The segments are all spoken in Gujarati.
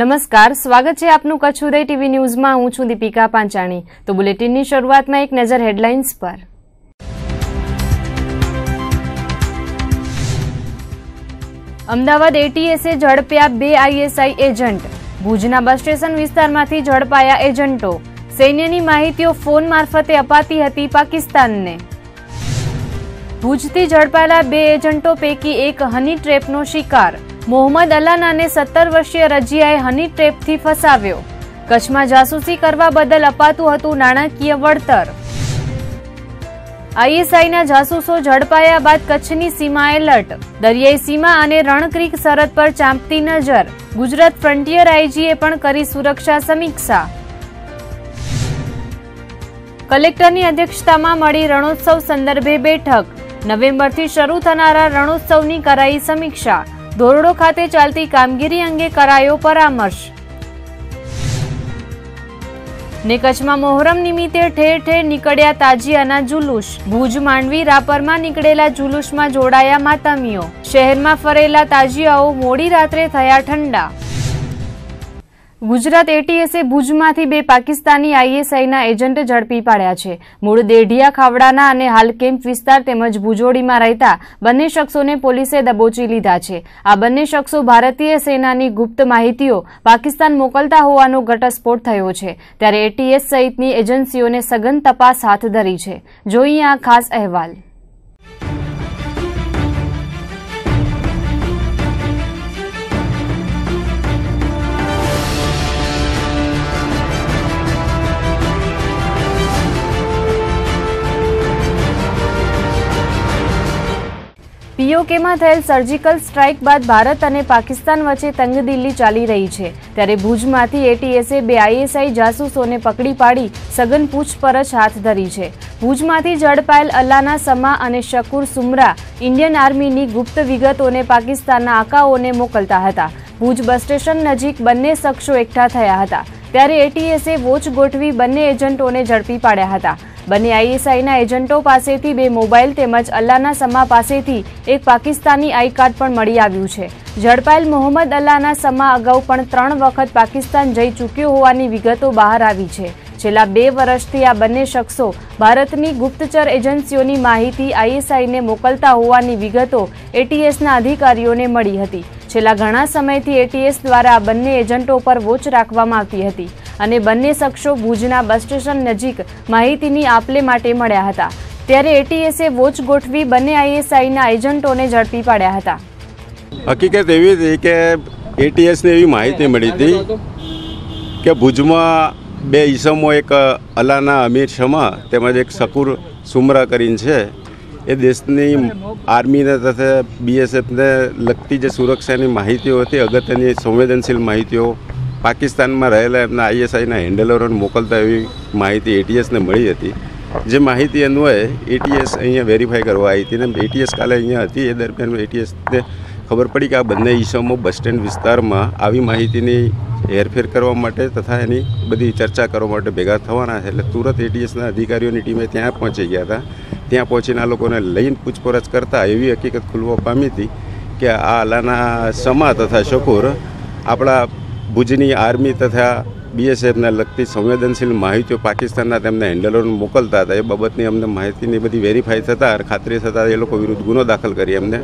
નમસ્કાર, સ્વાગત છે આપનું કચ્છ ઉદય ટીવી ન્યૂઝમાં. હું છું દીપિકા પાંચાણી. તો બુલેટિનની શરૂઆતમાં એક નજર હેડલાઇન્સ પર. અમદાવાદ એટીએસે ઝડપ્યા બે આઈએસઆઈ એજન્ટ. ભુજના બસ સ્ટેશન વિસ્તારમાંથી ઝડપાયા એજન્ટો. સૈન્યની માહિતીઓ ફોન મારફતે અપાતી હતી પાકિસ્તાનને. ભુજથી ઝડપાયેલા બે એજન્ટો પૈકી એક હની ટ્રેપનો શિકાર. મોહમ્મદ અલાનાને સત્તર વર્ષીય રજિયાએ હની ટ્રેપથી ફસાવ્યો. કચ્છમાં જાસૂસી કરવા બદલ અપાતું હતું નાણાકીય વળતર. આઈએસઆઈના જાસૂસો ઝડપાયા બાદ કચ્છની સીમા એલર્ટ દરિયાઈ સીમા અને રણક્રીક સરહદ પર ચાંપતી નજર. ગુજરાત ફ્રન્ટિયર આઈજીએ પણ કરી સુરક્ષા સમીક્ષા. કલેક્ટરની અધ્યક્ષતામાં મળી રણોત્સવ સંદર્ભે બેઠક. નવેમ્બરથી શરૂ થનારા રણોત્સવની કરાઈ સમીક્ષા. ધોરડો ખાતે ચાલતી કામગીરી અંગે કરાયો પરામર્શ. ને કચ્છમાં મોહરમ નિમિત્તે ઠેર ઠેર નીકળ્યા તાજિયાના જુલુસ. ભુજ માંડવી રાપરમાં નીકળેલા જુલુસમાં જોડાયા માતમીઓ. શહેરમાં ફરેલા તાજિયાઓ મોડી રાત્રે થયા ઠંડા. ગુજરાત એટીએસે ભુજમાંથી બે પાકિસ્તાની આઈએસઆઈના એજન્ટ ઝડપી પાડ્યા છે. મૂળ દેઢિયા ખાવડાના અને હાલ કેમ્પ વિસ્તાર તેમજ ભુજોડીમાં રહેતા બંને શખ્સોને પોલીસે દબોચી લીધા છે. આ બંને શખ્સો ભારતીય સેનાની ગુપ્ત માહિતીઓ પાકિસ્તાન મોકલતા હોવાનો ઘટસ્ફોટ થયો છે. ત્યારે એટીએસ સહિતની એજન્સીઓને સઘન તપાસ હાથ ધરી છે. જોઈએ આ ખાસ અહેવાલ. પીઓકેમાં થયેલ સર્જિકલ સ્ટ્રાઇક બાદ ભારત અને પાકિસ્તાન વચ્ચે તંગદિલ્લી ચાલી રહી છે. ત્યારે ભુજમાંથી એટીએસે બે આઈએસઆઈ જાસૂસોને પકડી પાડી સઘન પૂછપરછ હાથ ધરી છે. ભુજમાંથી ઝડપાયેલ અલ્લાના સમા અને શકુર સુમરા ઇન્ડિયન આર્મીની ગુપ્ત વિગતોને પાકિસ્તાનના આકાઓને મોકલતા હતા. ભુજ બસ સ્ટેશન નજીક બંને શખ્સો એકઠા થયા હતા. ત્યારે એટીએસે વોચ ગોઠવી બંને એજન્ટોને ઝડપી પાડ્યા હતા. બંને આઈએસઆઈના એજન્ટો પાસેથી બે મોબાઈલ તેમજ અલ્લાના સમા પાસેથી એક પાકિસ્તાની આઈ કાર્ડ પણ મળી આવ્યું છે. ઝડપાયેલ મોહમ્મદ અલ્લાના સમા અગાઉ પણ ત્રણ વખત પાકિસ્તાન જઈ ચૂક્યો હોવાની વિગતો બહાર આવી છે. છેલ્લા બે વર્ષથી આ બંને શખ્સો ભારતની ગુપ્તચર એજન્સીઓની માહિતી આઈએસઆઈને મોકલતા હોવાની વિગતો એટીએસના અધિકારીઓને મળી હતી. છેલ્લા ઘણા સમયથી એટીએસ દ્વારા આ બંને એજન્ટો પર વોચ રાખવામાં આવતી હતી અને બંને શખ્સો ભુજના બસ સ્ટેશન નજીક માહિતીની આપલે માટે મળ્યા હતા. ત્યારે એટીએસે વોચ ગોઠવી બંને આઈએસઆઈના એજન્ટોને ઝડપી પાડ્યા હતા. હકીકત એવી હતી કે એટીએસને એવી માહિતી મળી હતી કે ભુજમાં બે ઈસમો, એક અલાના અમીર શમા તેમજ એક શકુર સુમરા કરીને છે. એ દેશની આર્મીને તથા બીએસએફને લગતી જે સુરક્ષાની માહિતીઓ હતી, અગત્યની સંવેદનશીલ માહિતીઓ, પાકિસ્તાનમાં રહેલા એમના આઈએસઆઈના હેન્ડલરોને મોકલતા એવી માહિતી એટીએસને મળી હતી. જે માહિતી અન્વયે એટીએસ અહીંયા વેરીફાઈ કરવા આવી હતી ને એટીએસ કાલે અહીંયા હતી. એ દરમિયાન એટીએસને ખબર પડી કે આ બંને ઈસમો બસ સ્ટેન્ડ વિસ્તારમાં આવી માહિતીની હેરફેર કરવા માટે તથા એની બધી ચર્ચા કરવા માટે ભેગા થવાના છે. એટલે તુરત એટીએસના અધિકારીઓની ટીમે ત્યાં પહોંચી ગયા હતા. ત્યાં પહોંચીને આ લોકોને લઈને પૂછપરછ કરતા એવી હકીકત ખુલવા પામી હતી કે આ લાના સમા તથા શકુર આપણા ભુજની આર્મી તથા બીએસએફને લગતી સંવેદનશીલ માહિતીઓ પાકિસ્તાનના તેમના હેન્ડલરોને મોકલતા હતા. એ બાબતની અમને માહિતીની બધી વેરીફાઈ થતાં ખાતરી થતાં એ લોકો વિરુદ્ધ ગુનો દાખલ કરી એમને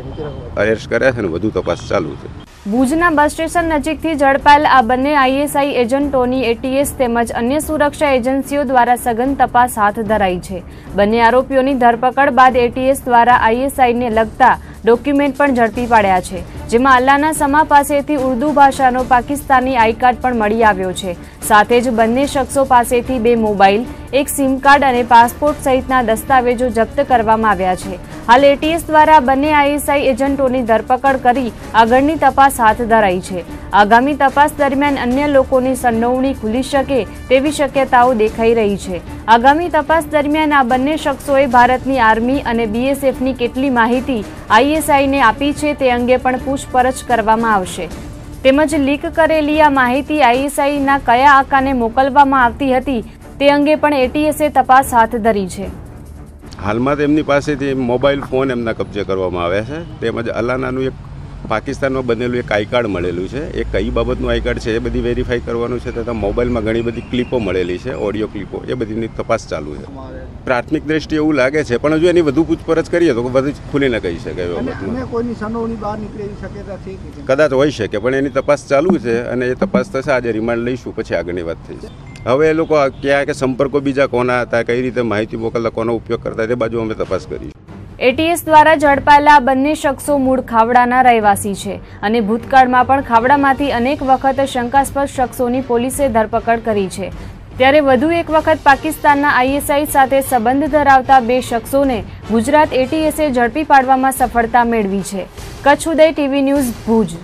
અરેસ્ટ કર્યા છે અને વધુ તપાસ ચાલુ છે. ભુજના બસ સ્ટેશન નજીકથી ઝડપાયેલ આ બંને આઈએસઆઈ એજન્ટોની એટીએસ તેમજ અન્ય સુરક્ષા એજન્સીઓ દ્વારા સઘન તપાસ હાથ ધરાઈ છે. બંને આરોપીઓની ધરપકડ બાદ એટીએસ દ્વારા આઈએસઆઈને લગતા ડોક્યુમેન્ટ પણ ઝડપી પાડ્યા છે. જેમાં અલ્લાના સમા પાસેથી ઉર્દુ ભાષાનો પાકિસ્તાની આઈ કાર્ડ પણ મળી આવ્યો છે. સાથે જ બંને શખ્સો પાસેથી બે મોબાઈલ, એક સિમ કાર્ડ અને પાસપોર્ટ સહિતના દસ્તાવેજો જપ્ત કરવામાં આવ્યા છે. હાલ એટીએસ દ્વારા બંને આઈએસઆઈ એજન્ટોની ધરપકડ કરી આગળની તપાસ હાથ ધરાઈ છે. આગામી તપાસ દરમિયાન અન્ય લોકોની સંડોવણી ખુલી શકે તેવી શક્યતાઓ દેખાઈ રહી છે. આગામી તપાસ દરમિયાન આ બંને શખ્સોએ ભારતની આર્મી અને બીએસએફની કેટલી માહિતી આઈએસઆઈને આપી છે તે અંગે પણ પૂછપરછ કરવામાં આવશે. તેમજ લીક કરેલી આ માહિતી આઈએસઆઈના કયા આકાને મોકલવામાં આવતી હતી તે અંગે પણ એટીએસે તપાસ હાથ ધરી છે. હાલમાં તેમની પાસેથી મોબાઈલ ફોન એમના કબજે કરવામાં આવ્યા છે. તેમજ અલાનાનું એક પાકિસ્તાનમાં બનેલું એક આઈ કાર્ડ મળેલું છે. એ કઈ બાબતનું આઈ કાર્ડ છે એ બધી વેરીફાઈ કરવાનું છે તથા મોબાઈલમાં ઘણી બધી ક્લિપો મળેલી છે ઓડિયો ક્લિપો એ બધીની તપાસ ચાલુ છે. પ્રાથમિક દ્રષ્ટિએ એવું લાગે છે પણ હજુ એની વધુ પૂછપરછ કરીએ તો બધું જ ખુલીને કહી શકાય બાબતમાં. છે? કદાચ હોઈ શકે પણ એની તપાસ ચાલુ છે અને એ તપાસ થશે આજે રિમાન્ડ લઈશું પછી આગળની વાત થઈશ હવે એ લોકો ક્યાં કે સંપર્કો બીજા કોના હતા કઈ રીતે માહિતી મોકલતા કોનો ઉપયોગ કરતા તે બાજુ અમે તપાસ કરીશું. એટીએસ દ્વારા ઝડપાયેલા બંને શખ્સો મૂળ ખાવડાના રહેવાસી છે અને ભૂતકાળમાં પણ ખાવડામાંથી અનેક વખત શંકાસ્પદ શખ્સોની પોલીસે ધરપકડ કરી છે. ત્યારે વધુ એક વખત પાકિસ્તાનના આઈએસઆઈ સાથે સંબંધ ધરાવતા બે શખ્સોને ગુજરાત એટીએસે ઝડપી પાડવામાં સફળતા મેળવી છે. Kutch Uday TV news Bhuj.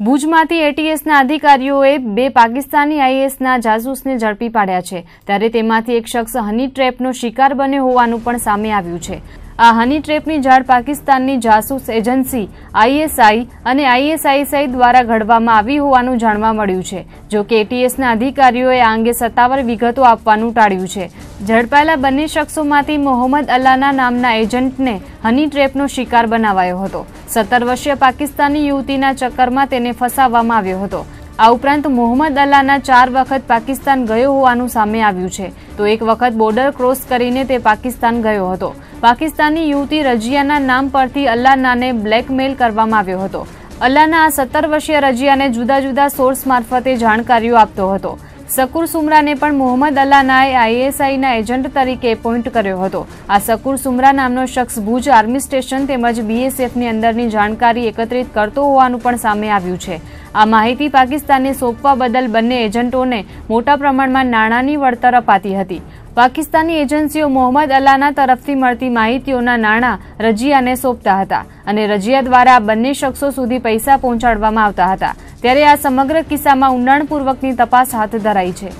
ભુજમાંથી એટીએસના અધિકારીઓએ બે પાકિસ્તાની આઈએસના જાસૂસને ઝડપી પાડ્યા છે. ત્યારે તેમાંથી એક શખ્સ હની ટ્રેપનો શિકાર બન્યો હોવાનું પણ સામે આવ્યું છે. આ હની ટ્રેપની જાળ પાકિસ્તાનની જાસૂસ એજન્સી, આઈએસઆઈ અને આઈએસઆઈએસઆઈ દ્વારા ઘડવામાં આવી હોવાનું જાણવા મળ્યું છે, જો કે એટીએસના અધિકારીઓએ આ અંગે સત્તાવાર વિગતો આપવાનું ટાળ્યું છે. ઝડપાયેલા બંને શખ્સોમાંથી મોહમ્મદ અલ્લાના નામના એજન્ટને હની ટ્રેપનો શિકાર બનાવાયો હતો. સત્તર વર્ષીય પાકિસ્તાની યુવતીના ચક્કરમાં તેને ફસાવવામાં આવ્યો હતો. આ ઉપરાંત મોહમ્મદ અલ્લાના ચાર વખત પાકિસ્તાન ગયો હોવાનું સામે આવ્યું છે. તો એક વખત બોર્ડર ક્રોસ કરીને તે પાકિસ્તાન ગયો હતો. પાકિસ્તાની યુવતી રજિયાના નામ પરથી અલ્લાનાને બ્લેકમેલ કરવામાં આવ્યો હતો. અલ્લાના આ સત્તર વર્ષીય રજિયાને જુદા જુદા સોર્સ મારફતે જાણકારીઓ આપતો હતો. સકુર સુમરાને પણ મોહમ્મદ અલ્લાનાએ આઈએસઆઈના એજન્ટ તરીકે એપોઇન્ટ કર્યો હતો. આ સકુર સુમરા નામનો શખ્સ ભુજ આર્મી સ્ટેશન તેમજ બીએસએફની અંદરની જાણકારી એકત્રિત કરતો હોવાનું પણ સામે આવ્યું છે. આ માહિતી પાકિસ્તાનને સોંપવા બદલ બંને એજન્ટોને મોટા પ્રમાણમાં નાણાંની વળતર અપાતી હતી. પાકિસ્તાની એજન્સીઓ મોહમ્મદ અલ્લાના તરફથી મળતી માહિતીઓના નાણાં રજિયાને સોંપતા હતા અને રજિયા દ્વારા બંને શખ્સો સુધી પૈસા પહોંચાડવામાં આવતા હતા. ત્યારે આ સમગ્ર કિસ્સામાં ઊંડાણપૂર્વકની તપાસ હાથ ધરાઈ છે.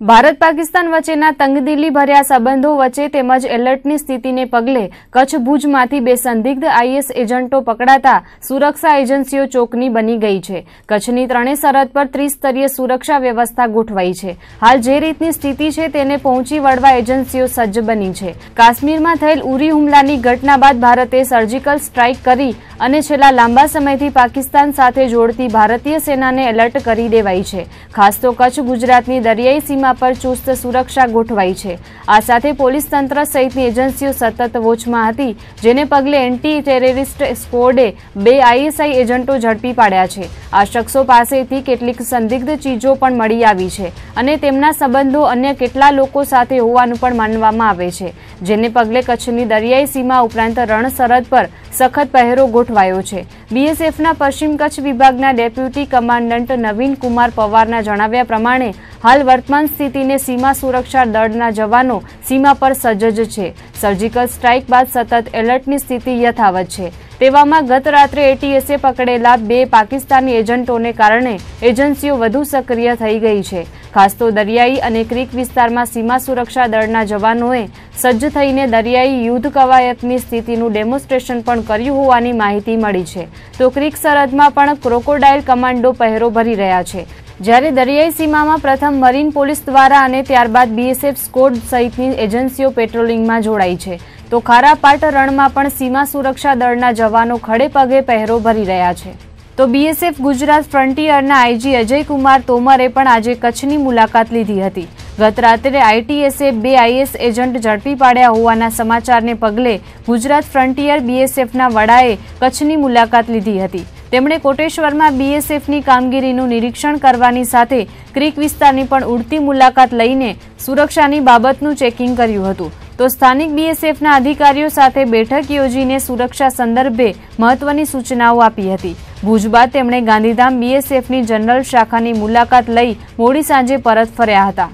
ભારત પાકિસ્તાન વચ્ચેના તંગદિલી ભર્યા સંબંધો વચ્ચે તેમજ એલર્ટની સ્થિતિને પગલે કચ્છ ભુજમાંથી બે સંદિગ્ધ આઈએસ એજન્ટો પકડાતા સુરક્ષા એજન્સીઓ ચોકની બની ગઈ છે. કચ્છની ત્રણેય સરહદ પર ત્રિસ્તરીય સુરક્ષા વ્યવસ્થા ગોઠવાઈ છે. હાલ જે રીતની સ્થિતિ છે તેને પહોંચી વળવા એજન્સીઓ સજ્જ બની છે. કાશ્મીરમાં થયેલ ઉરી હુમલાની ઘટના બાદ ભારતે સર્જિકલ સ્ટ્રાઇક કરી અને છેલ્લા લાંબા સમયથી પાકિસ્તાન સાથે જોડતી ભારતીય સેનાને એલર્ટ કરી દેવાઈ છે. ખાસ તો કચ્છ ગુજરાતની દરિયાઈ સીમા પર ચુસ્ત સુરક્ષા ગોઠવાઈ છે. આ સાથે પોલીસ તંત્ર સહિતની એજન્સીઓ સતત વોચમાં હતી, જેને પગલે એન્ટી ટેરરિસ્ટ સ્કોડે બે આઈએસઆઈ એજન્ટો ઝડપી પાડ્યા છે. આ શખ્સો પાસેથી કેટલીક સંદિગ્ધ ચીજો પણ મળી આવી છે અને તેમના સંબંધો અન્ય કેટલા લોકો સાથે હોવાનું પણ માનવામાં આવે છે, જેને પગલે કચ્છની દરિયાઈ સીમા ઉપરાંત રણ સરહદ પર સખત પહેરો ગોઠવાયો છે. બીએસએફના પશ્ચિમ કચ્છ વિભાગના ડેપ્યુટી કમાન્ડન્ટ નવીન કુમાર પવારના જણાવ્યા પ્રમાણે, હાલ વર્તમાન સ્થિતિને સીમા સુરક્ષા દળના જવાનો સીમા પર સજ્જ છે. સર્જિકલ સ્ટ્રાઇક બાદ સતત એલર્ટની સ્થિતિ યથાવત છે. તેવામાં ગત રાત્રે એટીએસે પકડેલા બે પાકિસ્તાની એજન્ટોને કારણે એજન્સીઓ વધુ સક્રિય થઈ ગઈ છે. ખાસ તો દરિયાઈ અને ક્રીક વિસ્તારમાં સીમા સુરક્ષા દળના જવાનોએ સજ્જ થઈને દરિયાઈ યુદ્ધ કવાયતની સ્થિતિનું ડેમોન્સ્ટ્રેશન પણ કર્યું હોવાની માહિતી મળી છે. તો ક્રીક સરહદમાં પણ ક્રોકોડાઇલ કમાન્ડો પહેરો ભરી રહ્યા છે. જ્યારે દરિયાઈ સીમામાં પ્રથમ મરીન પોલીસ દ્વારા અને ત્યારબાદ બીએસએફ સ્કોડ સહિતની એજન્સીઓ પેટ્રોલિંગમાં જોડાઈ છે, તો ખારાપાટ રણમાં પણ સીમા સુરક્ષા દળના જવાનો ખડે પગે પહેરો ભરી રહ્યા છે. તો બીએસએફ ગુજરાત ફ્રન્ટિયરના આઈજી અજય કુમાર તોમરે પણ આજે કચ્છની મુલાકાત લીધી હતી. ગત રાત્રે આઈટીએસએ બે આઈએસ એજન્ટ ઝડપી પાડ્યા હોવાના સમાચારને પગલે ગુજરાત ફ્રન્ટિયર બીએસએફના વડાએ કચ્છની મુલાકાત લીધી હતી. તેમણે કોટેશ્વરમાં બીએસએફની કામગીરીનું નિરીક્ષણ કરવાની સાથે ક્રિક વિસ્તારની પણ ઉડતી મુલાકાત લઈને સુરક્ષાની બાબતનું ચેકિંગ કર્યું હતું. તો સ્થાનિક બીએસએફના અધિકારીઓ સાથે બેઠક યોજીને સુરક્ષા સંદર્ભે મહત્વની સૂચનાઓ આપી હતી. ભુજ બાદ તેમણે ગાંધીધામ બીએસએફની જનરલ શાખાની મુલાકાત લઈ મોડી સાંજે પરત ફર્યા હતા.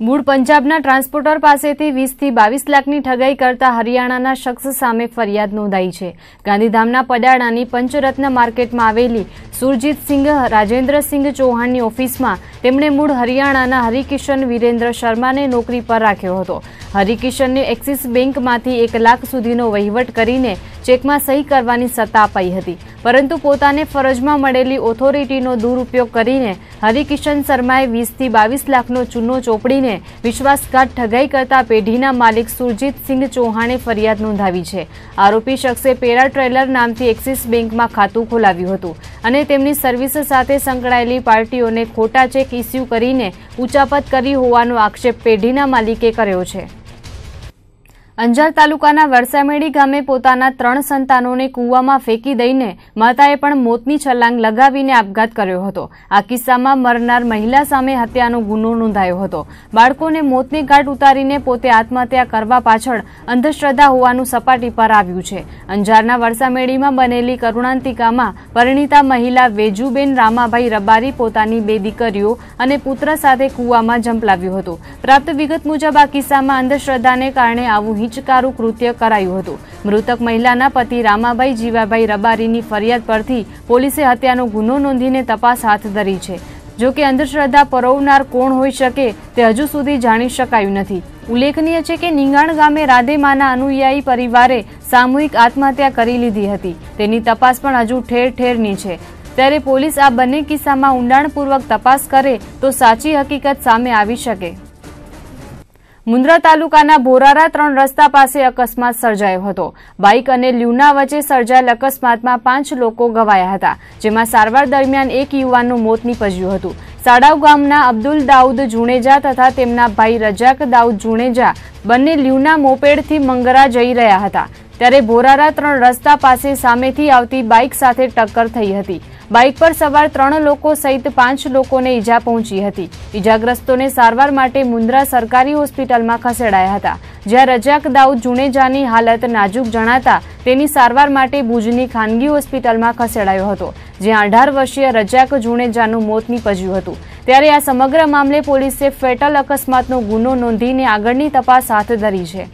મૂળ પંજાબના ટ્રાન્સપોર્ટર પાસેથી વીસથી બાવીસ લાખની ઠગાઈ કરતા હરિયાણાના શખ્સ સામે ફરિયાદ નોંધાઈ છે. ગાંધીધામના પડાણાની પંચરત્ન માર્કેટમાં આવેલી સુરજીતસિંહ રાજેન્દ્રસિંહ ચૌહાણની ઓફિસમાં તેમણે મૂળ હરિયાણાના હરિકિશન વિરેન્દ્ર શર્માને નોકરી પર રાખ્યો હતો. હરિકિશનને એક્સિસ બેંકમાંથી એક લાખ સુધીનો વહીવટ કરીને ચેકમાં સહી કરવાની સત્તા અપાઈ હતી. પરંતુ પોતાને ફરજમાં મળેલી ઓથોરિટીનો દુરુપયોગ કરીને હરિકિશન શર્માએ વીસથી બાવીસ લાખનો ચૂનો ચોપડીને વિશ્વાસઘાત ઠગાઈ કરતા પેઢીના માલિક સુરજીતસિંહ ચૌહાણે ફરિયાદ નોંધાવી છે. આરોપી શખ્સે પેરા ટ્રેલર નામથી એક્સિસ બેંકમાં ખાતું ખોલાવ્યું હતું અને તેમની સર્વિસ સાથે સંકળાયેલી પાર્ટીઓને ખોટા ચેક ઇસ્યુ કરીને ઉચાપત કરી હોવાનો આક્ષેપ પેઢીના માલિકે કર્યો છે. અંજાર તાલુકાના વરસામેડી ગામે પોતાના ત્રણ સંતાનોને કૂવામાં ફેંકી દઈને માતાએ પણ મોતની છલાંગ લગાવીને આપઘાત કર્યો હતો. આ કિસ્સામાં મરનાર મહિલા સામે હત્યાનો ગુનો નોંધાયો હતો. બાળકોને મોતની ઘાટ ઉતારીને પોતે આત્મહત્યા કરવા પાછળ અંધશ્રદ્ધા હોવાનું સપાટી પર આવ્યું છે. અંજારના વરસામેડીમાં બનેલી કરુણાંતિકામાં પરિણીતા મહિલા વેજુબેન રામાભાઈ રબારી પોતાની બે દીકરીઓ અને પુત્ર સાથે કૂવામાં ઝંપલાવ્યું હતું. પ્રાપ્ત વિગત મુજબ આ કિસ્સામાં અંધશ્રદ્ધાને કારણે આવું હિંચકારું કૃત્ય કરાયું હતું. મૃતક મહિલાના પતિ રામાભાઈ જીવાભાઈ રબારીની ફરિયાદ પરથી પોલીસે હત્યાનો ગુનો નોંધીને તપાસ હાથ ધરી છે. જો કે અંધશ્રદ્ધા પરોવનાર કોણ હોઈ શકે તે હજુ સુધી જાણી શકાયું નથી. ઉલ્લેખનીય છે કે નિંગાણ ગામે રાધેમાના અનુયાયી પરિવારે સામૂહિક આત્મહત્યા કરી લીધી હતી. તેની તપાસ પણ હજુ ઠેર ઠેરની છે. ત્યારે પોલીસ આ બંને કિસ્સામાં ઊંડાણપૂર્વક તપાસ કરે તો સાચી હકીકત સામે આવી શકે. મુન્દ્રા તાલુકાના ભોરારા ત્રણ રસ્તા પાસે અકસ્માત સર્જાયો હતો. બાઇક અને લ્યુના વચ્ચે સર્જાયેલ અકસ્માતમાં પાંચ લોકો ગવાયા હતા, જેમાં સારવાર દરમિયાન એક યુવાનનું મોત નીપજ્યું હતું. સાડાવ ગામના અબ્દુલ દાઉદ જુણેજા તથા તેમના ભાઈ રજાક દાઉદ જુણેજા બંને લ્યુના મોપેડથી મંગરા જઈ રહ્યા હતા. ત્યારે ભોરારા ત્રણ રસ્તા પાસે સામેથી આવતી બાઇક સાથે ટક્કર થઈ હતી. બાઇક પર સવાર ત્રણ લોકો સહિત પાંચ લોકોને ઈજા પહોંચી હતી. ઈજાગ્રસ્તોને સારવાર માટે મુન્દ્રા સરકારી હોસ્પિટલમાં ખસેડાયા હતા. જ્યાં રજાક દાઉદ જુણેજાની હાલત નાજુક જણાતા તેની સારવાર માટે ભુજની ખાનગી હોસ્પિટલમાં ખસેડાયો હતો, જ્યાં અઢાર વર્ષીય રજાક જુણેજાનું મોત નીપજ્યું હતું. ત્યારે આ સમગ્ર મામલે પોલીસે ફેટલ અકસ્માતનો ગુનો નોંધીને આગળની તપાસ હાથ ધરી છે.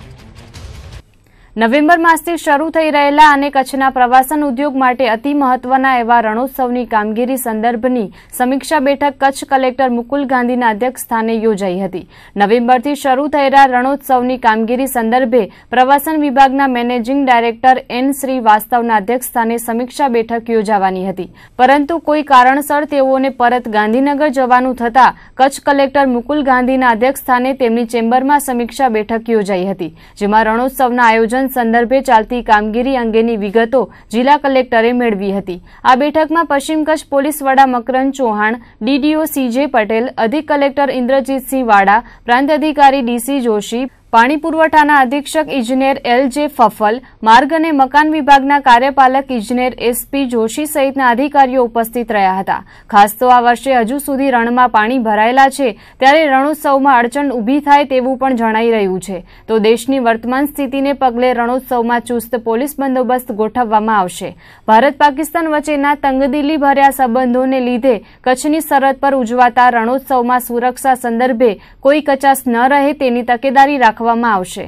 નવેમ્બર માસથી શરૂ થઈ રહેલા અને કચ્છના પ્રવાસન ઉદ્યોગ માટે અતિ મહત્વના એવા રણોત્સવની કામગીરી સંદર્ભની સમીક્ષા બેઠક કચ્છ કલેક્ટર મુકુલ ગાંધીના અધ્યક્ષસ્થાને યોજાઈ હતી. નવેમ્બરથી શરૂ થયેલા રણોત્સવની કામગીરી સંદર્ભે પ્રવાસન વિભાગના મેનેજિંગ ડાયરેક્ટર એન શ્રીવાસ્તવના અધ્યક્ષસ્થાને સમીક્ષા બેઠક યોજાવાની હતી. પરંતુ કોઈ કારણસર તેઓને પરત ગાંધીનગર જવાનું થતાં કચ્છ કલેક્ટર મુકુલ ગાંધીના અધ્યક્ષસ્થાને તેમની ચેમ્બરમાં સમીક્ષા બેઠક યોજાઈ હતી, જેમાં રણોત્સવના આયોજન સંદર્ભે ચાલતી કામગીરી અંગેની વિગતો જિલ્લા કલેક્ટરે મેળવી હતી. આ બેઠકમાં પશ્ચિમ કચ્છ પોલીસ વડા મકરંદ ચૌહાણ, ડીડીઓ સીજે પટેલ, અધિક કલેક્ટર ઇન્દ્રજીતસિંહ વાડા, પ્રાંત અધિકારી ડીસી જોશી પાણી પુરવઠાના અધિક્ષક ઇજનેર એલ જે ફફલ, માર્ગ અને મકાન વિભાગના કાર્યપાલક ઇજનેર એસપી જોશી સહિતના અધિકારીઓ ઉપસ્થિત રહ્યા હતા. ખાસ તો આ વર્ષે હજુ સુધી રણમાં પાણી ભરાયેલા છે, ત્યારે રણોત્સવમાં અડચણ ઊભી થાય તેવું પણ જણાઈ રહ્યું છે. તો દેશની વર્તમાન સ્થિતિને પગલે રણોત્સવમાં ચુસ્ત પોલીસ બંદોબસ્ત ગોઠવવામાં આવશે. ભારત પાકિસ્તાન વચ્ચેના તંગદિલી ભર્યા સંબંધોને લીધે કચ્છની સરહદ પર ઉજવાતા રણોત્સવમાં સુરક્ષા સંદર્ભે કોઈ કચાસ ન રહે તેની તકેદારી રાખવા રાખવામાં આવશે.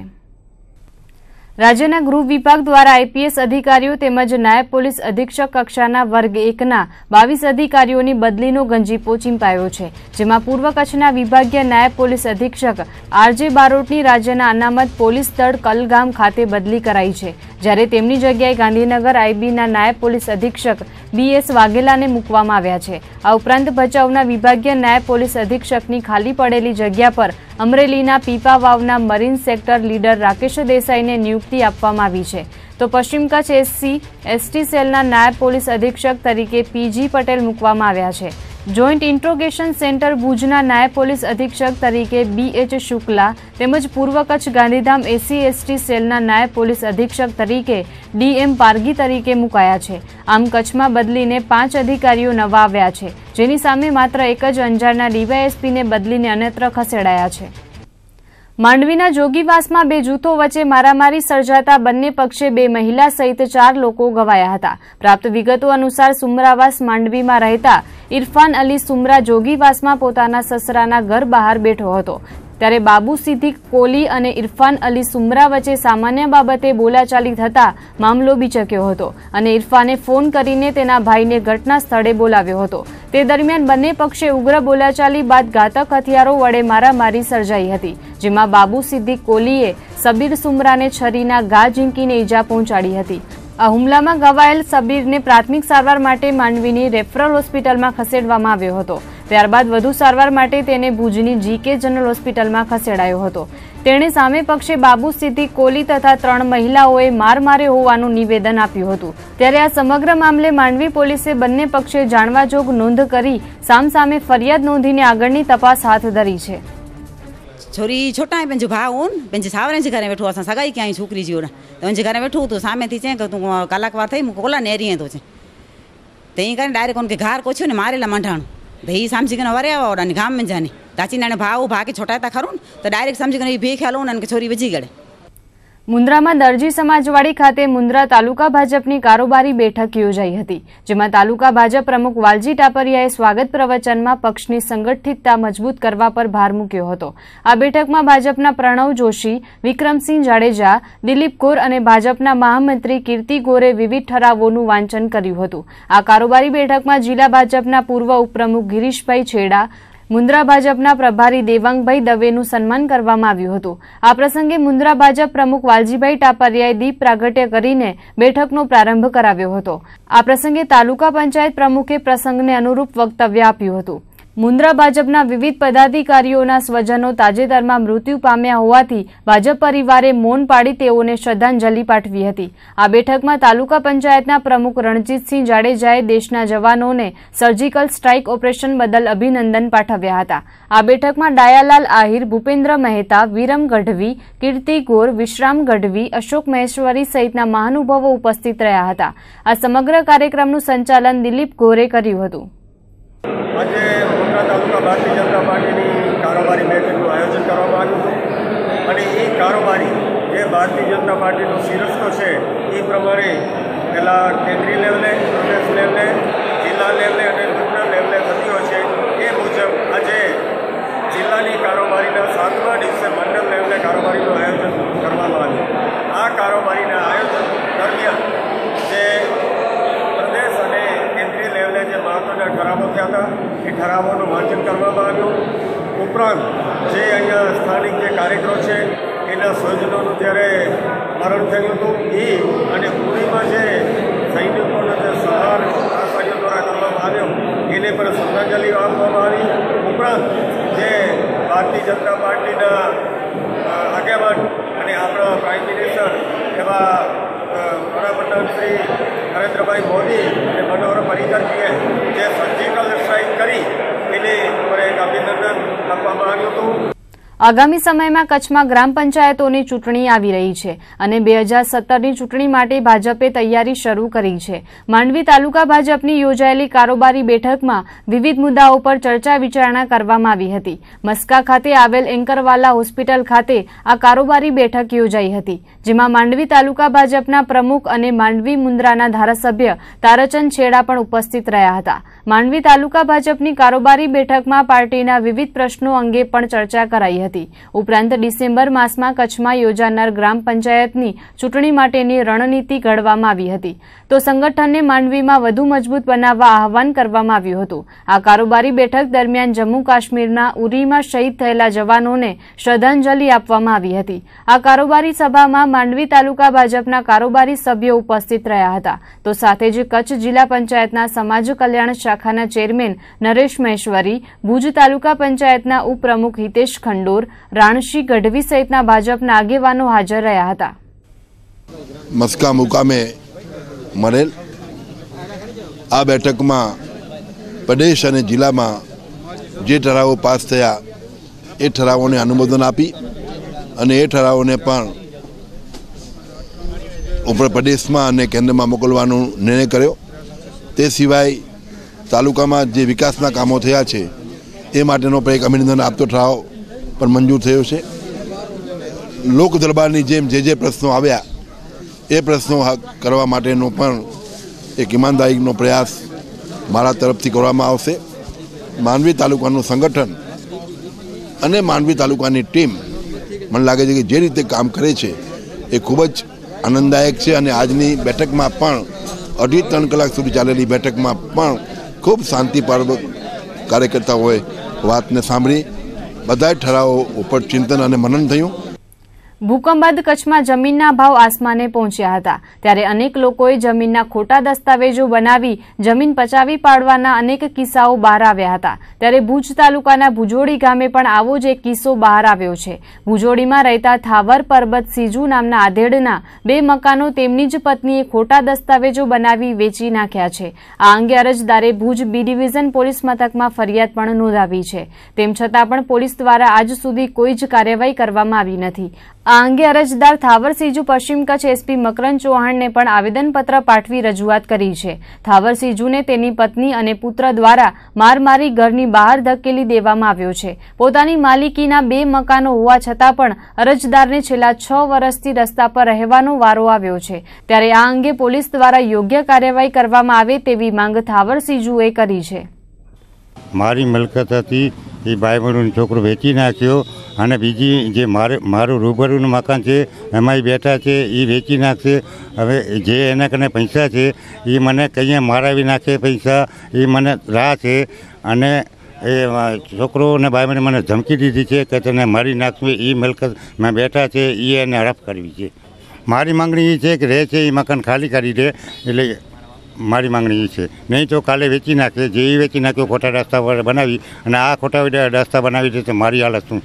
રાજ્યના ગૃહ વિભાગ દ્વારા આઈપીએસ અધિકારીઓ તેમજ નાયબ પોલીસ અધિક્ષક કક્ષાના વર્ગ એકના બાવીસ અધિકારીઓની બદલીનો ગંજીપો ચીંપાયો છે, જેમાં પૂર્વ કચ્છના વિભાગીય નાયબ પોલીસ અધિક્ષક આરજે બારોટની રાજ્યના અનામત પોલીસ દળ કલગામ ખાતે બદલી કરાઈ છે, જ્યારે તેમની જગ્યાએ ગાંધીનગર આઈબીના નાયબ પોલીસ અધિક્ષક બી એસ વાઘેલાને મૂકવામાં આવ્યા છે. આ ઉપરાંત ભચાઉના વિભાગીય નાયબ પોલીસ અધિક્ષકની ખાલી પડેલી જગ્યા પર અમરેલીના પીપા વાવના મરીન સેક્ટર લીડર રાકેશ દેસાઈને નિયુક્તિ આપવામાં આવી છે. તો પશ્ચિમ કચ્છ એસસી, એસટી સેલના નાયબ પોલીસ અધિક્ષક તરીકે પીજી પટેલ મૂકવામાં આવ્યા છે. જોઈન્ટ ઇન્ટ્રોગેશન સેન્ટર ભુજના નાયબ પોલીસ અધિક્ષક તરીકે બી એચ શુક્લા તેમજ પૂર્વ કચ્છ ગાંધીધામ એસસી એસટી સેલના નાયબ પોલીસ અધિક્ષક તરીકે ડી એમ પારગી તરીકે મુકાયા છે. આમ કચ્છમાં બદલીને પાંચ અધિકારીઓ નવા આવ્યા છે. જેની સામે માત્ર એક જ અંજારના ડીવાયએસપીને બદલીને અન્યત્ર ખસેડાયા છે. માંડવીના જોગીવાસમાં બે જૂથો વચ્ચે મારામારી સર્જાતા બંને પક્ષે બે મહિલા સહિત ચાર લોકો ગવાયા હતા. પ્રાપ્ત વિગતો અનુસાર સુમરાવાસ માંડવીમાં રહેતા ઇરફાન અલી સુમરા જોગીવાસમાં પોતાના સસરાના ઘર બહાર બેઠો હતો. ત્યારે બાબુ સિદ્દીક કોલી અને ઇરફાન અલી સુમરા વચ્ચે સામાન્ય બાબતે બોલાચાલી થતા મામલો બીચક્યો હતો અને ઇરફાને ફોન કરીને તેના ભાઈને ઘટના સ્થળે બોલાવ્યો હતો. તે દરમિયાન બંને પક્ષે ઉગ્ર બોલાચાલી બાદ ઘાતક હથિયારો વડે મારામારી સર્જાઈ હતી, જેમાં બાબુ સિદ્દીક કોલીએ સબીર સુમરાને છરીના ઘા ઝીંકીને ઈજા પહોંચાડી હતી. આ હુમલામાં ઘવાયેલ સબીરને પ્રાથમિક સારવાર માટે માંડવીની રેફરલ હોસ્પિટલમાં ખસેડવામાં આવ્યો હતો. ત્યારબાદ વધુ સારવાર માટે તેને ભુજની જીકે જનરલ હોસ્પિટલમાં ખસેડાયો હતો તેણે સામે પક્ષે બાબુ સિદ્દીક કોલી તથા ત્રણ મહિલાઓએ માર માર્યો હોવાનું નિવેદન આપ્યું હતું ત્યારે આ સમગ્ર મામલે માંડવી પોલીસે બંને પક્ષે જાણવાજોગ નોંધ કરી સામસામે फरियाद नोंधीने આગળની તપાસ હાથ ધરી છે छोरी छोटा आहे पंहिंजो भाउ हो न पंहिंजे सावरनि जे घर वेठो असां सगाई कयाई छोकिरी जी ओॾा त हुनजे घर वेठो तो साम्हूं चई की तूं कलाक वार થઈ મૂકો ઓલા નેરી તો છે त ईअं करे डायरेक्ट हुनखे घार कोचियो ने मारेला मंढाणो ભાई સામજી કને વરે આવવા ઓડા ગામમાં જાની. દાચી નાને ભાવ ભાકે છોટાતા ખરું તો ડાયરેક્ટ સામજી કને ભે ખ્યાલ ઓને કે છોરી વજી ગળે. મુન્દ્રામાં દરજી સમાજવાડી ખાતે મુન્દ્રા તાલુકા ભાજપની કારોબારી બેઠક યોજાઈ હતી, જેમાં તાલુકા ભાજપ પ્રમુખ વાલજી ટાપરિયાએ સ્વાગત પ્રવચનમાં પક્ષની સંગઠિતતા મજબૂત કરવા પર ભાર મૂક્યો હતો. આ બેઠકમાં ભાજપના પ્રણવ જોશી, વિક્રમસિંહ જાડેજા, દિલીપ કોર અને ભાજપના મહામંત્રી કીર્તિ ગોરે વિવિધ ઠરાવોનું વાંચન કર્યું હતું. આ કારોબારી બેઠકમાં જિલ્લા ભાજપના પૂર્વ ઉપપ્રમુખ ગિરીશભાઈ છેડા મુન્દ્રા ભાજપના પ્રભારી દેવાંગભાઈ દવેનું સન્માન કરવામાં આવ્યું હતું. આ પ્રસંગે મુન્દ્રા ભાજપ પ્રમુખ વાલજીભાઈ ટાપરિયાએ દીપ પ્રાગટ્ય કરીને બેઠકનો પ્રારંભ કરાવ્યો હતો. આ પ્રસંગે તાલુકા પંચાયત પ્રમુખે પ્રસંગને અનુરૂપ વક્તવ્ય આપ્યું હતું. મુન્દ્રા ભાજપના વિવિધ પદાધિકારીઓના સ્વજનો તાજેતરમાં મૃત્યુ પામ્યા હોવાથી ભાજપ પરિવારે મૌન પાડી તેઓને શ્રદ્ધાંજલિ પાઠવી હતી. આ બેઠકમાં તાલુકા પંચાયતના પ્રમુખ રણજીતસિંહ જાડેજાએ દેશના જવાનોને સર્જિકલ સ્ટ્રાઇક ઓપરેશન બદલ અભિનંદન પાઠવ્યા હતા. આ બેઠકમાં ડાયાલાલ આહિર, ભૂપેન્દ્ર મહેતા, વિરમ ગઢવી, કીર્તિ ગોર, વિશ્રામ ગઢવી, અશોક મહેશ્વરી સહિતના મહાનુભાવો ઉપસ્થિત રહ્યા હતા. આ સમગ્ર કાર્યક્રમનું સંચાલન દિલીપ ગોરે કર્યું હતું આજે મોટા તાલુકા ભારતીય જનતા પાર્ટીની કારોબારી બેઠકનું આયોજન કરવામાં આવ્યું હતું કારોબારી જે ભારતીય જનતા પાર્ટીનો શિરસ્તો છે, એ પ્રમાણે પહેલાં કેન્દ્રીય લેવલે, પ્રદેશ લેવલે, જિલ્લા લેવલે અને નેશનલ લેવલે થતી છે. એ મુજબ આજે જિલ્લાની કારોબારીના સાતમા દિવસે મંડળ લેવલે કારોબારીનું આયોજન કરવામાં આવ્યું. આ કારોબારીના આયોજન દરમિયાન જે પ્રદેશ અને કેન્દ્રીય લેવલે જે મહત્વના ઠરાવો થયા હતા, એ ઠરાવોનું વાંચન કરવામાં આવ્યું. ઉપરાંત જે અહીંયા સ્થાનિક જે કાર્યકરો છે એના સ્વજનોનું જ્યારે મરણ થયું હતું એ અને પૂરીમાં જે સૈનિકોનો જે સહાર કાર્યો દ્વારા કરવામાં આવ્યો, એને પણ શ્રદ્ધાંજલિ આપવામાં આવી. ઉપરાંત જે ભારતીય જનતા પાર્ટીના આગેવાન અને આપણા પ્રાઇમ મિનિસ્ટર એવા વડાપ્રધાન શ્રી નરેન્દ્રભાઈ મોદી અને મનોહર પર્રિકરજીએ જે સર્જિકલ સ્ટ્રાઇક કરી, એને ઉપર એક અભિનંદન આપવામાં આવ્યું હતું. આગામી સમયમાં કચ્છમાં ગ્રામ પંચાયતોની ચૂંટણી આવી રહી છે અને બે હજાર સત્તરની ચૂંટણી માટે ભાજપે તૈયારી શરૂ કરી છે. માંડવી તાલુકા ભાજપની યોજાયેલી કારોબારી બેઠકમાં વિવિધ મુદ્દાઓ પર ચર્ચા વિચારણા કરવામાં આવી હતી. મસ્કા ખાતે આવેલ એન્કરવાલા હોસ્પિટલ ખાતે આ કારોબારી બેઠક યોજાઈ હતી, જેમાં માંડવી તાલુકા ભાજપના પ્રમુખ અને માંડવી મુન્દ્રાના ધારાસભ્ય તારાચંદ છેડા પણ ઉપસ્થિત રહ્યા હતા. માંડવી તાલુકા ભાજપની કારોબારી બેઠકમાં પાર્ટીના વિવિધ પ્રશ્નો અંગે પણ ચર્ચા કરાઈ હતી. ઉપરાંત ડિસેમ્બર માસમાં કચ્છમાં યોજાનાર ગ્રામ પંચાયતની ચૂંટણી માટેની રણનીતિ ઘડવામાં આવી હતી. તો સંગઠનને માંડવીમાં વધુ મજબૂત બનાવવા આહવાન કરવામાં આવ્યું હતું. આ કારોબારી બેઠક દરમિયાન જમ્મુ કાશ્મીરના ઉરીમાં શહીદ થયેલા જવાનોને શ્રદ્ધાંજલિ આપવામાં આવી હતી. આ કારોબારી સભામાં માંડવી તાલુકા ભાજપના કારોબારી સભ્યો ઉપસ્થિત રહ્યા હતા. તો સાથે જ કચ્છ જિલ્લા પંચાયતના સમાજ કલ્યાણ શાખાના ચેરમેન નરેશ મહેશ્વરી, ભુજ તાલુકા પંચાયતના ઉપપ્રમુખ હિતેશ ખંડોર રાણશી ગઢવી સહિતના ભાજપના આગેવાનો હાજર રહ્યા હતા. મસ્કા મુકામે મળેલ આ બેઠકમાં પ્રદેશ અને જિલ્લામાં જે ઠરાવો પાસ થયા એ ઠરાવોને અનુમોદન આપી અને એ ઠરાવોને પણ ઉપર પ્રદેશમાં અને કેન્દ્રમાં મોકલવાનો નિર્ણય કર્યો. તે સિવાય તાલુકામાં જે વિકાસના કામો થયા છે, એ માટેનો પણ એક અભિનંદન આપતો ઠરાવ પણ મંજૂર થયો છે. લોક દરબારની જેમ જે જે પ્રશ્નો આવ્યા, એ પ્રશ્નો કરવા માટેનો પણ એક ઈમાનદારીનો પ્રયાસ મારા તરફથી કરવામાં આવશે. માંડવી તાલુકાનું સંગઠન અને માંડવી તાલુકાની ટીમ મને લાગે છે કે જે રીતે કામ કરે છે, એ ખૂબ જ આનંદદાયક છે અને આજની બેઠકમાં પણ અઢી ત્રણ કલાક સુધી ચાલેલી બેઠકમાં પણ ખૂબ શાંતિપૂર્વક કાર્યકર્તાઓએ વાતને સાંભળી બધા ઠરાવો ઉપર ચિંતન અને મનન થયું. ભૂકંપ બાદ કચ્છમાં જમીનના ભાવ આસમાને પહોંચ્યા હતા. ત્યારે અનેક લોકોએ જમીનના ખોટા દસ્તાવેજો બનાવી જમીન પચાવી પાડવાના અનેક કિસ્સાઓ બહાર આવ્યા હતા. ત્યારે ભુજ તાલુકાના ભુજોડી ગામે પણ આવો જ એક કિસ્સો બહાર આવ્યો છે. ભુજોડીમાં રહેતા થાવર પરબત સીજુ નામના આધેડના બે મકાનો તેમની જ પત્નીએ ખોટા દસ્તાવેજો બનાવી વેચી નાખ્યા છે. આ અંગે અરજદારે ભુજ બી ડિવિઝન પોલીસ મથકમાં ફરિયાદ પણ નોંધાવી છે. તેમ છતાં પણ પોલીસ દ્વારા આજ સુધી કોઈ જ કાર્યવાહી કરવામાં આવી નથી. આ અંગે અરજદાર થાવરસિંજુ પશ્ચિમ કચ્છ એસપી મકરન ચૌહાણને પણ આવેદનપત્ર પાઠવી રજૂઆત કરી છે. થાવરસિંજુને તેની પત્ની અને પુત્ર દ્વારા માર મારી ઘરની બહાર ધકેલી દેવામાં આવ્યો છે. પોતાની માલિકીના બે મકાનો હોવા છતાં પણ અરજદારને છેલ્લા છ વર્ષથી રસ્તા પર રહેવાનો વારો આવ્યો છે. ત્યારે આ અંગે પોલીસ દ્વારા યોગ્ય કાર્યવાહી કરવામાં આવે તેવી માંગ થાવરસિંજુએ કરી છે. મારી મિલકત હતી, એ ભાઈબંધનો છોકરો વેચી નાખ્યો અને બીજી જે મારે મારું રૂબરૂનું મકાન છે એમાં બેઠા છે, એ વેચી નાખશે. હવે જે એના કને પૈસા છે, એ મને કંઈ મારાવી નાખે પૈસા, એ મને રાહ છે. અને એ છોકરો અને ભાઈ મને ધમકી દીધી છે કે તને મારી નાખશું, એ મિલકતમાં બેઠા છે, એ એને હડપ કરવી છે. મારી માંગણી એ છે કે રહે છે, એ મકાન ખાલી કરી દે. એટલે મારી માંગણી એ છે. નહીં તો કાલે વેચી નાખે, જે વેચી નાખ્યો ખોટા રસ્તા બનાવી અને આ ખોટા રસ્તા બનાવી દે તો મારી હાલત શું?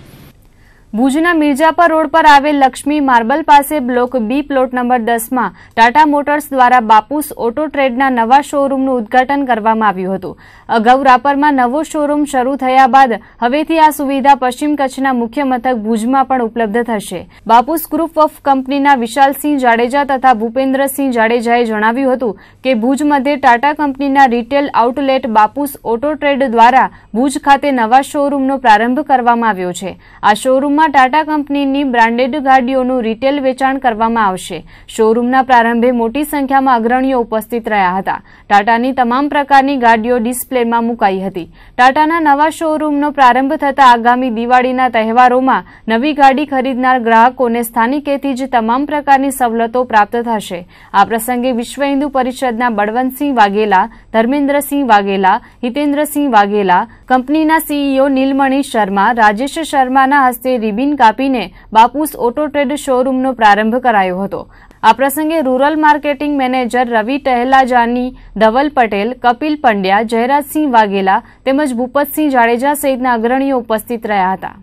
ભુજના મિર્જાપર રોડ પર આવેલ લક્ષ્મી માર્બલ પાસે બ્લોક બી પ્લોટ નંબર દસમાં ટાટા મોટર્સ દ્વારા બાપુસ ઓટો ટ્રેડના નવા શોરૂમનું ઉદ્ઘાટન કરવામાં આવ્યું હતું. અગાઉ રાપરમાં નવો શોરૂમ શરૂ થયા બાદ હવેથી આ સુવિધા પશ્ચિમ કચ્છના મુખ્ય મથક ભુજમાં પણ ઉપલબ્ધ થશે. બાપુસ ગ્રુપ ઓફ કંપનીના વિશાલસિંહ જાડેજા તથા ભૂપેન્દ્રસિંહ જાડેજાએ જણાવ્યું હતું કે ભુજ મધ્યે ટાટા કંપનીના retail outlet Bapus auto trade દ્વારા ભુજ ખાતે નવા શોરૂમનો પ્રારંભ કરવામાં આવ્યો છે. આ શોરૂમ શોરૂમમાં ટાટા કંપનીની બ્રાન્ડેડ ગાડીઓનું રિટેલ વેચાણ કરવામાં આવશે. શોરૂમના પ્રારંભે મોટી સંખ્યામાં અગ્રણીઓ ઉપસ્થિત રહ્યા હતા. ટાટાની તમામ પ્રકારની ગાડીઓ ડિસ્પ્લેમાં મુકાઈ હતી. ટાટાના નવા શોરૂમનો પ્રારંભ થતા આગામી દિવાળીના તહેવારોમાં નવી ગાડી ખરીદનાર ગ્રાહકોને સ્થાનિકેથી જ તમામ પ્રકારની સવલતો પ્રાપ્ત થશે. આ પ્રસંગે વિશ્વ હિન્દુ પરિષદના બળવંતસિંહ વાઘેલા, ધર્મેન્દ્રસિંહ વાઘેલા, હિતેન્દ્રસિંહ વાઘેલા, કંપનીના સીઈઓ નીલમણી શર્મા, રાજેશ શર્માના હસ્તે રિબિન કાપીને બાપુસ ઓટો ટ્રેડ શોરૂમનો પ્રારંભ કરાયો હતો. આ પ્રસંગે rural marketing manager Ravi Tahelajani Dhaval Patel, Kapil Pandya, Jayrajsinh Vaghela તેમજ ભૂપતસિંહ જાડેજા સહિતના અગ્રણીઓ ઉપસ્થિત રહ્યા હતા.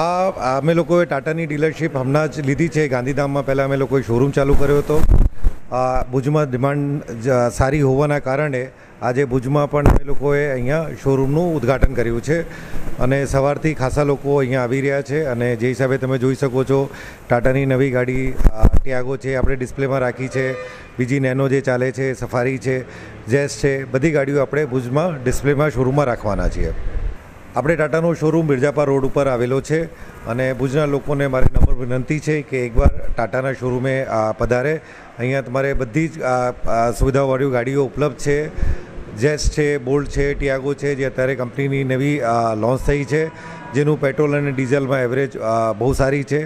આ અમે લોકોએ ટાટાની ડીલરશીપ હમણાં જ લીધી છે. ગાંધીધામમાં પહેલાં અમે લોકોએ શોરૂમ ચાલુ કર્યો હતો. ભુજમાં ડિમાન્ડ સારી હોવાના કારણે આજે ભુજમાં પણ એ લોકોએ અહીંયા શોરૂમનું ઉદ્ઘાટન કર્યું છે અને સવારથી ખાસા લોકો અહીંયા આવી રહ્યા છે અને જે હિસાબે તમે જોઈ શકો છો, ટાટાની નવી ગાડી ટિયાગો છે, આપણે ડિસ્પ્લેમાં રાખી છે, બીજી નેનો જે ચાલે છે, સફારી છે જેસ છે, બધી ગાડીઓ આપણે ભુજમાં ડિસ્પ્લેમાં શોરૂમમાં રાખવાના છીએ. આપણે ટાટાનો શોરૂમ મિર્જાપા રોડ ઉપર આવેલો છે અને ભુજના લોકોને મારી નંબર વિનંતી છે કે એકવાર ટાટાના શોરૂમે પધારે અહીંયા તમારે બધી જ સુવિધાવાળી ગાડીઓ ઉપલબ્ધ છે. જેસ છે, બોલ્ટ છે, ટિયાગો છે, જે અત્યારે કંપનીની નવી લોન્ચ થઈ છે, જેનું પેટ્રોલ અને ડીઝલમાં એવરેજ બહુ સારી છે.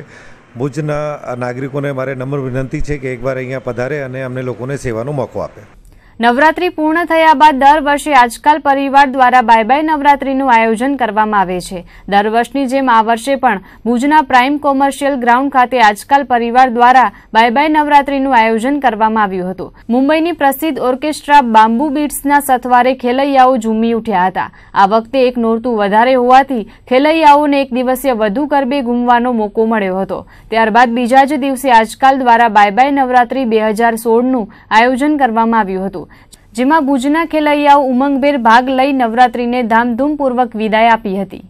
ભુજના નાગરિકોને મારે નમ્ર વિનંતી છે કે એકવાર અહીંયા પધારે અને અમને લોકોને સેવાનો મોકો આપે. નવરાત્રી પૂર્ણ થયા બાદ દર વર્ષે આજકાલ પરિવાર દ્વારા બાય બાય નવરાત્રીનું આયોજન કરવામાં આવે છે. દર વર્ષની જેમ આ વર્ષે પણ ભુજના પ્રાઇમ કોમર્શિયલ ગ્રાઉન્ડ ખાતે આજકાલ પરિવાર દ્વારા બાય બાય નવરાત્રીનું આયોજન કરવામાં આવ્યું હતું. મુંબઈની પ્રસિદ્ધ ઓર્કેસ્ટ્રા બાંબુ બીટ્સના સથવારે ખેલૈયાઓ ઝૂમી ઉઠ્યા હતા. આ વખતે એક નોરતું વધારે હોવાથી ખેલૈયાઓને એક દિવસીય વધુ ગરબે ઘૂમવાનો મોકો મળ્યો હતો. ત્યારબાદ બીજા જ દિવસે આજકાલ દ્વારા બાય બાય નવરાત્રી બે હજાર સોળનું આયોજન કરવામાં આવ્યું હતું. જેમાં ભુજના ખેલૈયાઓ ઉમંગભેર ભાગ લઈ નવરાત્રીને ધામધૂમપૂર્વક વિદાય આપી હતી.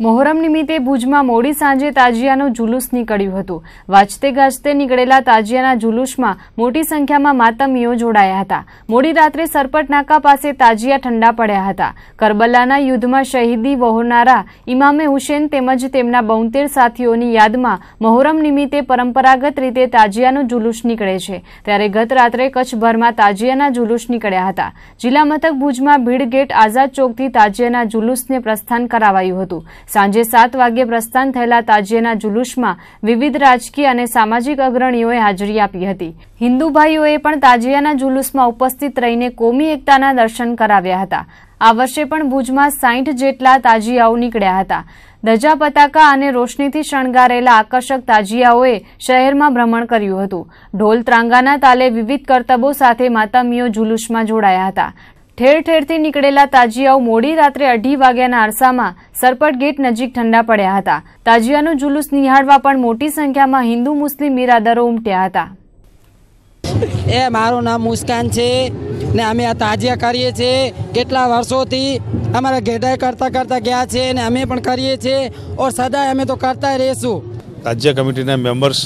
મોહરમ નિમિત્તે ભુજમાં મોડી સાંજે તાજિયાનું જુલુસ નીકળ્યું હતું. વાંચતે ગાજતે નીકળેલા તાજિયાના જુલુસમાં મોટી સંખ્યામાં માતમીઓ જોડાયા હતા. મોડી રાત્રે સરપટ નાકા પાસે તાજિયા ઠંડા પડ્યા હતા. કરબલાના યુદ્ધમાં શહીદી વહોરનારા ઇમામે હુસેન તેમજ તેમના બોતેર સાથીઓની યાદમાં મોહરમ નિમિત્તે પરંપરાગત રીતે તાજિયાનું જુલુસ નીકળે છે. ત્યારે ગત રાત્રે કચ્છભરમાં તાજિયાના જુલુસ નીકળ્યા હતા. જિલ્લા મથક ભુજમાં ભીડ ગેટ આઝાદ ચોકથી તાજિયાના જુલુસને પ્રસ્થાન કરાવાયું હતું. સાંજે સાત વાગ્યે પ્રસ્થાન થયેલા તાજિયાના જુલુસમાં વિવિધ રાજકીય અને સામાજિક અગ્રણીઓએ હાજરી આપી હતી. હિન્દુ ભાઈઓએ પણ તાજિયાના જુલુસમાં ઉપસ્થિત રહીને કોમી એકતાના દર્શન કરાવ્યા હતા. આ વર્ષે પણ ભુજમાં સાઠ જેટલા તાજિયાઓ નીકળ્યા હતા. ધજા પતાકા અને રોશનીથી શણગારેલા આકર્ષક તાજિયાઓએ શહેરમાં ભ્રમણ કર્યું હતું. ઢોલ ત્રાંગાના તાલે વિવિધ કરતબો સાથે માતામીઓ જુલુસમાં જોડાયા હતા. ઠેર ઠેરથી નીકળેલા તાજિયાઓ મોડી રાત્રે અઢી વાગ્યાના આરસામાં સરપટ ગેટ નજીક ઠંડા પડ્યા હતા. તાજિયાનું જુલુસ નિહાળવા પણ મોટી સંખ્યામાં હિન્દુ મુસ્લિમ બિરાદરો ઉમટ્યા હતા. એ મારું નામ મુસ્કાન છે ને અમે આ તાજિયા કરીએ છીએ કેટલા વર્ષોથી અમારા ઘેટાએ કરતા કરતા ગયા છે ને અમે પણ કરીએ છીએ ઓર સદાય અમે તો કરતા રહીશું. રાજ્ય કમિટીના મેમ્બર્સ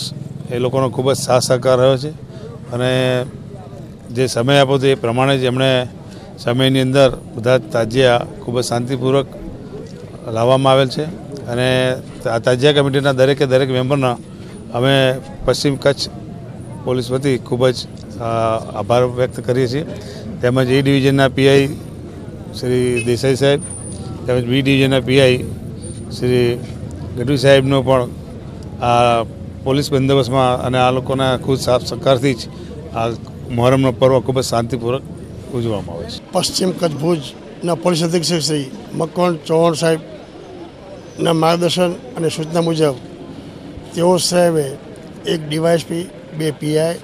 એ લોકોનો ખૂબ જ સાથ સહકાર રહ્યો છે અને જે સમય આપ્યો તો એ પ્રમાણે જ એમણે સમયની અંદર બધા તાજિયા ખૂબ જ શાંતિપૂર્વક લાવવામાં આવેલ છે અને આ તાજિયા કમિટીના દરેકે દરેક મેમ્બરના અમે પશ્ચિમ કચ્છ પોલીસ વતી ખૂબ જ આભાર વ્યક્ત કરીએ છીએ. તેમજ એ ડિવિઝનના પીઆઈ શ્રી દેસાઈ સાહેબ, તેમજ બી ડિવિઝનના પીઆઈ શ્રી ગઢવી સાહેબનો પણ આ પોલીસ બંદોબસ્તમાં અને આ લોકોના ખુદ સાફ સહકારથી જ આ મોહરમનો પર્વ ખૂબ જ શાંતિપૂર્વક ઉજવવામાં આવે છે. પશ્ચિમ કચ્છ ભુજના પોલીસ અધિક્ષક શ્રી મકવાણ ચૌહાણ સાહેબના માર્ગદર્શન અને સૂચના મુજબ તેઓ સાહેબે એક ડીવાયસપી બે પીઆઈ,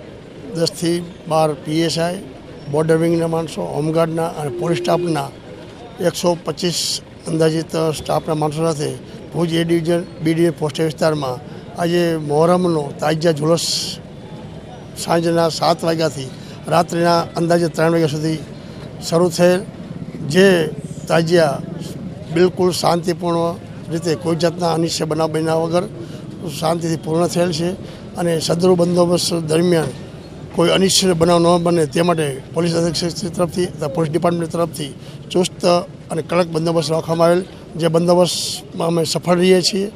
દસથી બાર પીએસઆઈ, બોર્ડર વિંગના માણસો, હોમગાર્ડના અને પોલીસ સ્ટાફના એકસો પચીસ અંદાજિત સ્ટાફના માણસો સાથે Bhuj A division, B division post વિસ્તારમાં આજે મોહરમનો તાજિયા ઝુલસ સાંજના સાત વાગ્યાથી રાત્રિના અંદાજે ત્રણ વાગ્યા સુધી શરૂ થયેલ, જે તાજિયા બિલકુલ શાંતિપૂર્ણ રીતે કોઈ જાતના અનિશ્ચય બનાવ બન્યા વગર શાંતિથી પૂર્ણ થયેલ છે અને સદરુ બંદોબસ્ત દરમિયાન કોઈ અનિશ્ચય બનાવ ન બને તે માટે પોલીસ અધિક્ષક તરફથી પોલીસ ડિપાર્ટમેન્ટ તરફથી ચુસ્ત અને કડક બંદોબસ્ત રાખવામાં આવેલ, જે બંદોબસ્તમાં અમે સફળ રહીએ છીએ.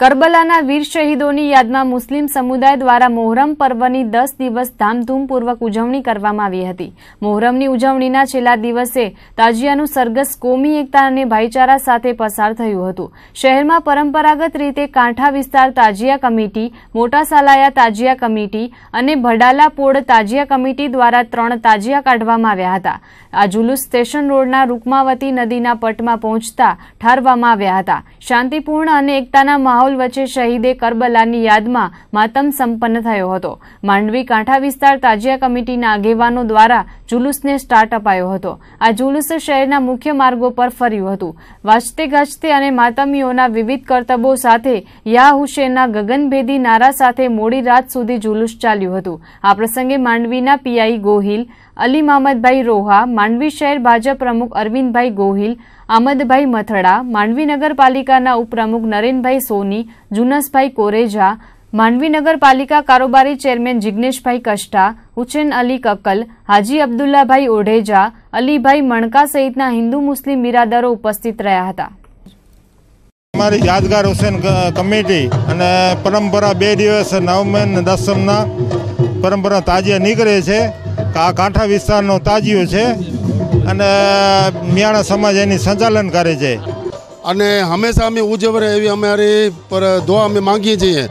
કરબલાના વીર શહીદોની યાદમાં મુસ્લિમ સમુદાય દ્વારા મોહરમ પર્વની દસ દિવસ ધામધૂમપૂર્વક ઉજવણી કરવામાં આવી હતી. મોહરમની ઉજવણીના છેલ્લા દિવસે તાજિયાનું સરઘસ કોમી એકતા અને ભાઈચારા સાથે પસાર થયું હતું. શહેરમાં પરંપરાગત રીતે કાંઠા વિસ્તાર તાજિયા કમિટી મોટા સાલાયા તાજિયા કમિટી અને ભડાલા પોળ તાજિયા કમિટી દ્વારા ત્રણ તાજિયા કાઢવામાં આવ્યા હતા. આ જુલુસ સ્ટેશન રોડના રૂકમાવતી નદીના પટમાં પહોંચતા ઠારવામાં આવ્યા હતા. શાંતિપૂર્ણ અને એકતાના માહોલ વચ્ચે શહીદે કરબલાની યાદમાં માતમ સંપન્ન થયો હતો. માંડવી કાંઠા વિસ્તાર તાજિયા કમિટીના આગેવાનો દ્વારા જુલુસને સ્ટાર્ટ અપાયો હતો. આ જુલુસ શહેરના મુખ્ય માર્ગો પર ફર્યું હતું. વાંચતે ગાજતે અને માતમીઓના વિવિધ કરતબો સાથે યા હુસેનના ગગનભેદી નારા સાથે મોડી રાત સુધી જુલુસ ચાલ્યું હતું. આ પ્રસંગે માંડવીના પીઆઈ ગોહિલ, અલી મામદભાઈ રોહા, માંડવી શહેર ભાજપ પ્રમુખ અરવિંદભાઈ ગોહિલ આમદભાઈ મથડા, માંડવી નગરપાલિકાના ઉપપ્રમુખ નરેનભાઈ સોની, જુનસભાઈ કોરેજા, માંડવી નગરપાલિકા કારોબારી ચેરમેન જિગ્નેશભાઈ કષ્ટા, હુસેન અલી કકલ હાજી અબ્દુલ્લાભાઈ ઓઢેજા, અલીભાઈ મણકા સહિતના હિન્દુ મુસ્લિમ બિરાદરો ઉપસ્થિત રહ્યા હતા. અમારી યાદગાર હુસેન કમિટી અને પરંપરા બે દિવસ નવમે દસમના પરંપરા તાજિયા નીકળે છે. કાંઠા વિસ્તારનો તાજિયો છે. અને મિયાણા સમાજ એની સંચાલન કરે છે. અને હંમેશા અમે ઉજવરે એવી અમારી પર દુઆ અમે માંગીએ છીએ.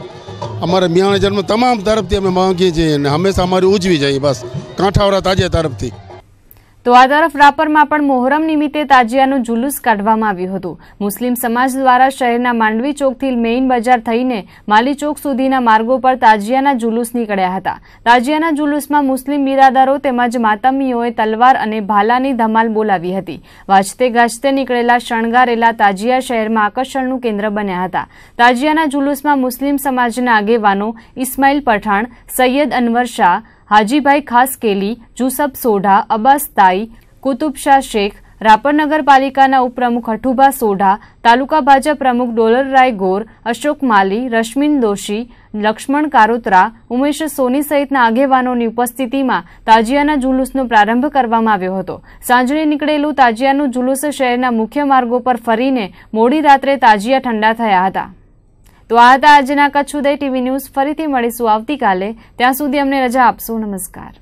અમારા મિયાણા જન્મ તમામ તરફથી અમે માંગીએ છીએ અને હંમેશા અમારી ઉજવી જાય બસ. કાંઠાવરા તાજે તરફથી. તો આ તરફ રાપરમાં પણ મોહરમ નિમિત્તે તાજિયાનું જુલુસ કાઢવામાં આવ્યું હતું. મુસ્લિમ સમાજ દ્વારા શહેરના માંડવી ચોકથી મેઇન બજાર થઈને માલી ચોક સુધીના માર્ગો પર તાજિયાના જુલુસ નીકળ્યા હતા. તાજિયાના જુલુસમાં મુસ્લિમ બિરાદરો તેમજ માતમીઓએ તલવાર અને ભાલાની ધમાલ બોલાવી હતી. વાજતે ગાજતે નીકળેલા શણગારેલા તાજિયા શહેરમાં આકર્ષણનું કેન્દ્ર બન્યા હતા. તાજિયાના જુલુસમાં મુસ્લિમ સમાજના આગેવાનો ઇસ્માઇલ પઠાણ, સૈયદ અનવર શાહ હાજીભાઈ ખાસ કેલી, જુસબ સોઢા, અબ્બાસ તાઈ કુતુબશાહ શેખ, રાપર નગરપાલિકાના ઉપપ્રમુખ હઠુભા સોઢા, તાલુકા ભાજપ પ્રમુખ ડોલરરાય ગોર, અશોક માલી, રશ્મિન દોશી, લક્ષ્મણ કારોત્રા, ઉમેશ સોની સહિતના આગેવાનોની ઉપસ્થિતિમાં તાજિયાના જુલુસનો પ્રારંભ કરવામાં આવ્યો હતો. સાંજે નીકળેલું તાજિયાનું જુલુસ શહેરના મુખ્ય માર્ગો પર ફરીને મોડી રાત્રે તાજિયા ઠંડા થયા હતા. તો આ હતા આજના કચ્છ ઉદય ટીવી ન્યૂઝ. ફરીથી મળીશું આવતીકાલે. ત્યાં સુધી અમને રજા આપશો. નમસ્કાર.